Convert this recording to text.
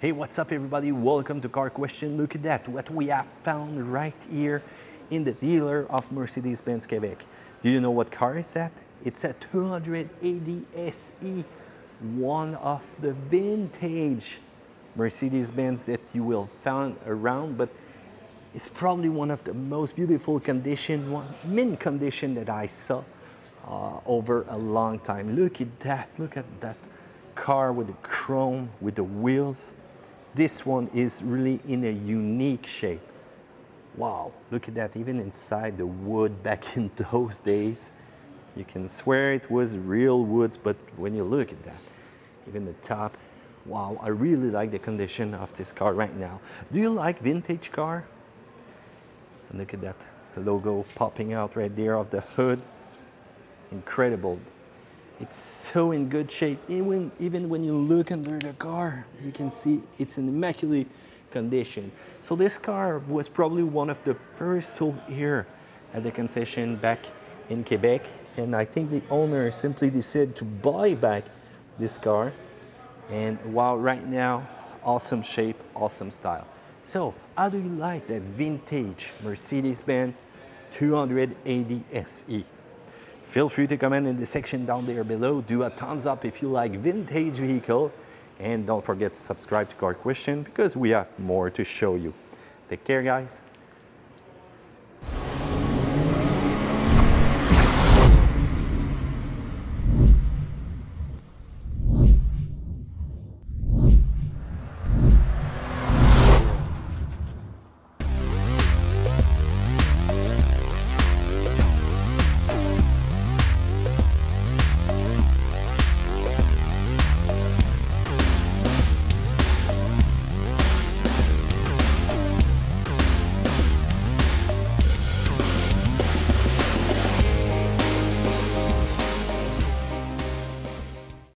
Hey, what's up everybody? Welcome to Car Question. Look at that, what we have found right here in the dealer of Mercedes-Benz Quebec. Do you know what car is that? It's a 280 SE, one of the vintage Mercedes-Benz that you will find around, but it's probably one of the most beautiful condition, one mint condition that I saw uh, over a long time. Look at that, look at that car with the chrome, with the wheels. This one is really in a unique shape. Wow, look at that, even inside the wood back in those days. You can swear it was real woods, but when you look at that, even the top, wow, I really like the condition of this car right now. Do you like vintage car? And look at that logo popping out right there of the hood. Incredible. It's so in good shape. Even, even when you look under the car, you can see it's in immaculate condition. So this car was probably one of the first sold here at the concession back in Quebec. And I think the owner simply decided to buy back this car. And wow, right now, awesome shape, awesome style. So how do you like that vintage Mercedes-Benz 280 SE? Feel free to comment in the section down there below. Do a thumbs up if you like vintage vehicle. And don't forget to subscribe to Car Question because we have more to show you. Take care, guys.